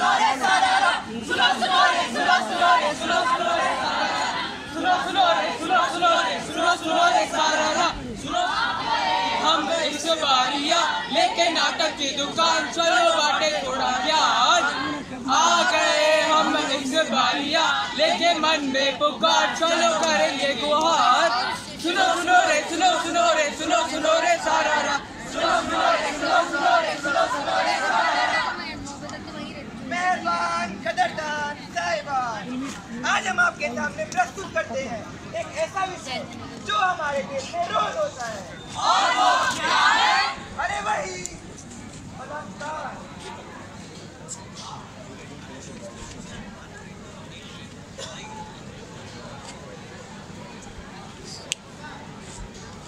सुनो रे सुनो सुनो सुनो सुनो सुनो सुनो सुनो सुनो सुनो सुनो रे सुनो सुनो रे हम इस बारिया लेके नाटक की दुकान चलो बाटे थोड़ा प्यार आ गए हम इस बारिया लेके मन में पुकार चलो करेंगे गुहार सुनो सुनो रे सुनो सुनो रे सुनो सुनो रे सारा सुनो सुनो रे सुनो सुनो रे सुनो सुनो रे सारा आज हम आपके सामने प्रस्तुत करते हैं एक ऐसा विषय जो हमारे देश में रोज होता है। और वो क्या है? अरे वही बलात्कार।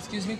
Excuse me.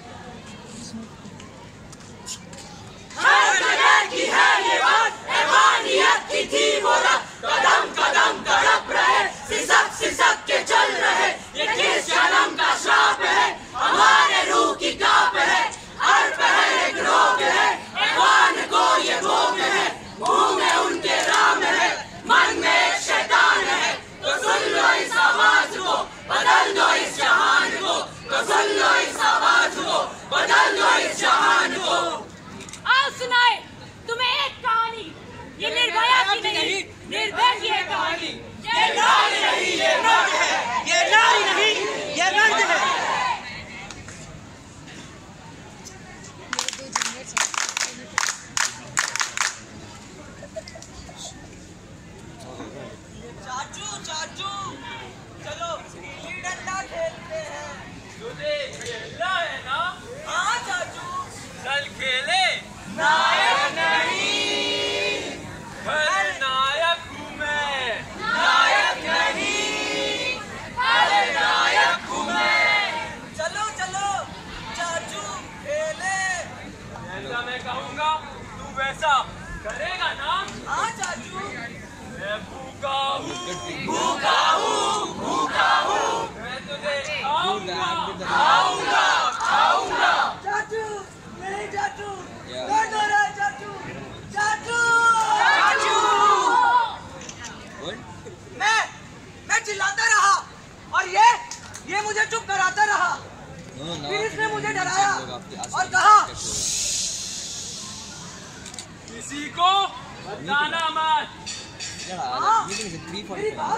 हर जगह की है ये बात हैवानियत की थी वो रात कदम कदम तड़प रहे सिसक सिसक के चल रहे ये किस जन्म का श्राप है हमारे रूह की काप है हर पहर एक रोग है हैवान को ये भोग है मुँह में उनके राम है मन में एक शैतान है तो सुन लो इस आवाज़ को बदल दो इस जहान को तो सुन लो इस आवाज़ को बदल दो इस जहान को आओ सुनाए तुम्हें एक कहानी ये निर्भया की नहीं निर्भय की है कहानी ये नारी नहीं ये मर्द है ये नारी नहीं ये मर्द है चाचू चाचू चलो गिल्ली डंडा खेलते हैं तुझे खेलना है ना हाँ चाचू चल खेले नायक नहीं हर नायक हूँ मैं नायक नहीं अरे नायक हूँ मैं चलो चलो चाचू खेले जैसा मैं कहूँगा तू वैसा करेगा ना हाँ चाचू मैं भूखा हूँ भूखा हूँ भूखा हूँ मैं चिल्लाता रहा और ये ये मुझे चुप कराता रहा फिर इसने मुझे डराया और कहा किसी को बताना मत।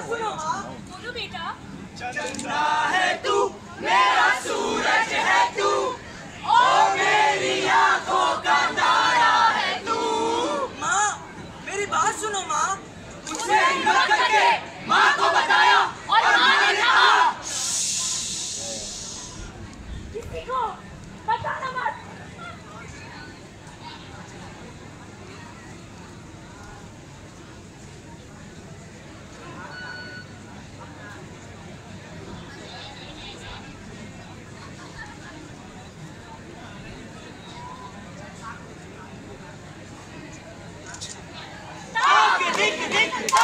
बोलो मेरा बात सुनो माँ उसने करके माँ को बताया और माँ ने बताना मत ताक दिख दिख ताक दिख ताक दिख दिख ताक दिख तू आदमी है आदमी तू किसको बताएगा मुँह खोलेगा अगर खुद ही मिट जाएगा ताक दिख दिख ताक दिख ताक दिख दिख ताक दिख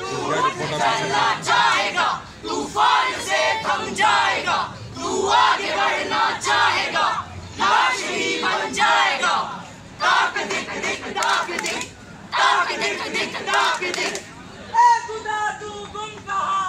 तू चलना चाहेगा तूफ़ान से थम जाएगा तू आगे बढ़ना चाहेगा लाश ही बन जाएगा ताक दिख दिख ताक दिख ताक दिख दिख ताक दिख खुदा तू गुम कहाँ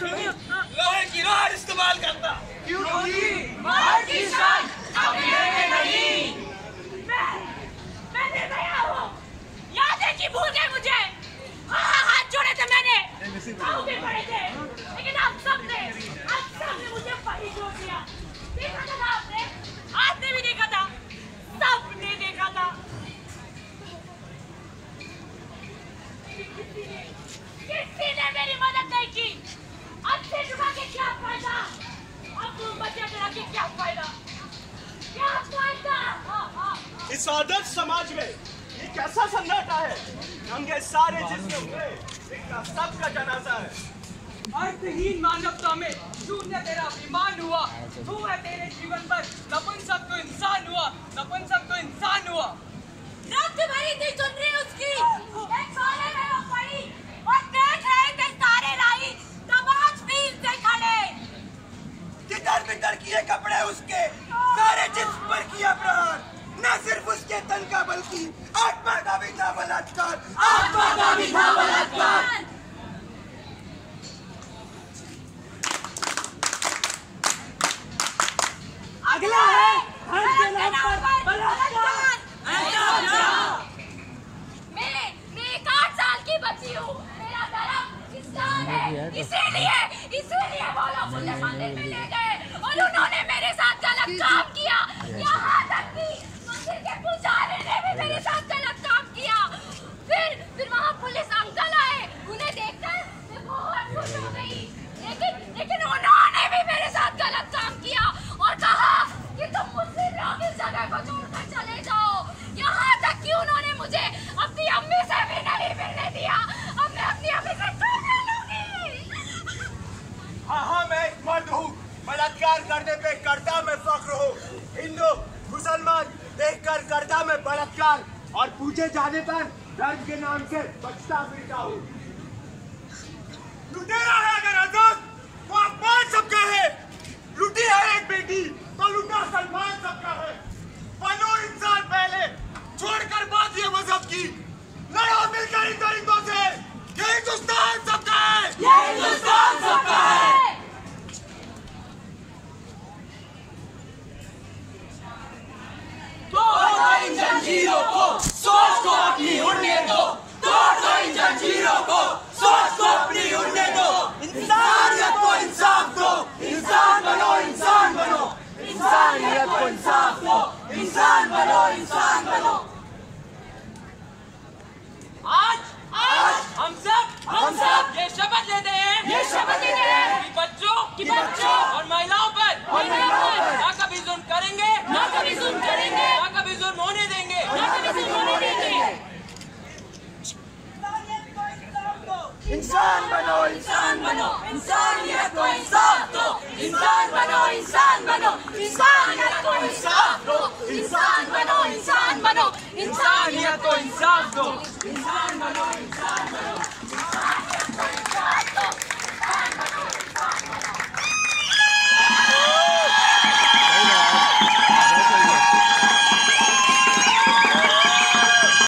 लोहे की रॉड इस्तेमाल करता। क्योंकि मार की शान अपने में नहीं। मैं मैं निर्दया हूँ याद है कि भूल गए मुझे। इस आदर्श समाज में ये कैसा सन्नाटा है नंगे सारे जिसमें सबका जनाजा है। अर्थहीन मानवता में करने पे करता में फख्र हो। हिंदू, मुसलमान, देखकर करता में बलात्कार और पूछे जाने पर धर्म के नाम से बचता फिरता हूँ। बनो इंसान बनो। आज आज हम सब हम सब ये शपथ लेते हैं। ये शपथ लेते हैं। कि बच्चों कि बच्चों और महिलाओं पर और महिलाओं पर insanno, insanno, insanno, insanno, insanno.